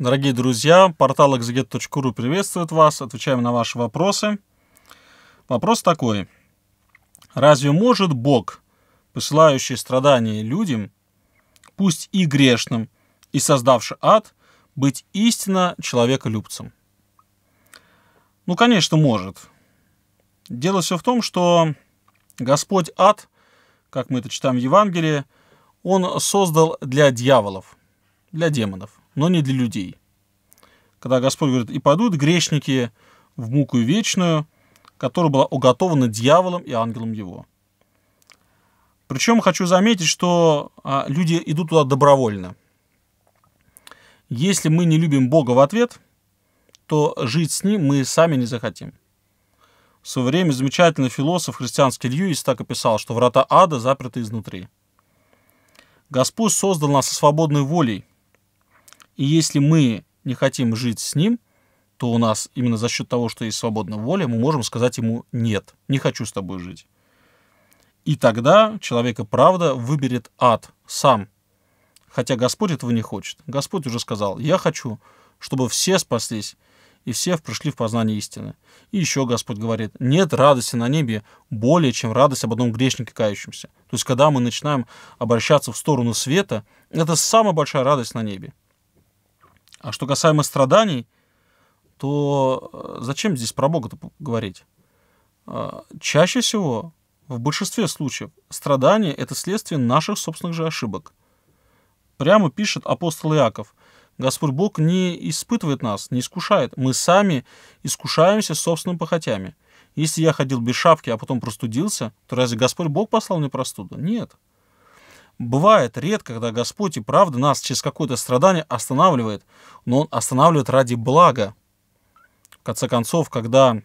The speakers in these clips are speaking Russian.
Дорогие друзья, портал exeget.ru приветствует вас. Отвечаем на ваши вопросы. Вопрос такой. Разве может Бог, посылающий страдания людям, пусть и грешным, и создавший ад, быть истинно человеколюбцем? Ну, конечно, может. Дело все в том, что Господь ад, как мы это читаем в Евангелии, Он создал для дьяволов, для демонов но не для людей. Когда Господь говорит, и падут грешники в муку вечную, которая была уготована дьяволом и ангелом его. Причем хочу заметить, что а, люди идут туда добровольно. Если мы не любим Бога в ответ, то жить с Ним мы сами не захотим. В свое время замечательный философ христианский Льюис так описал, что врата ада заперты изнутри. Господь создал нас со свободной волей, и если мы не хотим жить с ним, то у нас именно за счет того, что есть свободная воля, мы можем сказать ему «нет, не хочу с тобой жить». И тогда человека правда выберет ад сам, хотя Господь этого не хочет. Господь уже сказал «я хочу, чтобы все спаслись, и все пришли в познание истины». И еще Господь говорит, нет радости на небе более, чем радость об одном грешнике кающемся. То есть, когда мы начинаем обращаться в сторону света, это самая большая радость на небе. А что касаемо страданий, то э, зачем здесь про Бога-то говорить? А, чаще всего, в большинстве случаев, страдания — это следствие наших собственных же ошибок. Прямо пишет апостол Иаков. Господь Бог не испытывает нас, не искушает. Мы сами искушаемся собственными похотями. Если я ходил без шапки, а потом простудился, то разве Господь Бог послал мне простуду? Нет. Бывает редко, когда Господь и правда нас через какое-то страдание останавливает, но Он останавливает ради блага. В конце концов, когда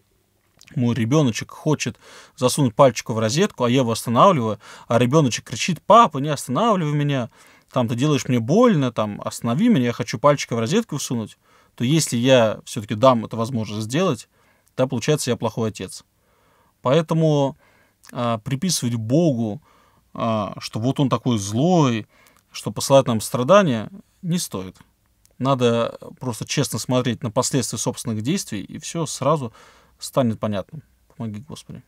мой ребеночек хочет засунуть пальчик в розетку, а я его останавливаю, а ребеночек кричит, папа, не останавливай меня, там ты делаешь мне больно, там останови меня, я хочу пальчик в розетку всунуть, то если я все-таки дам это возможность сделать, то получается я плохой отец. Поэтому а, приписывать Богу что вот он такой злой, что посылает нам страдания, не стоит. Надо просто честно смотреть на последствия собственных действий, и все сразу станет понятным. Помоги, Господи.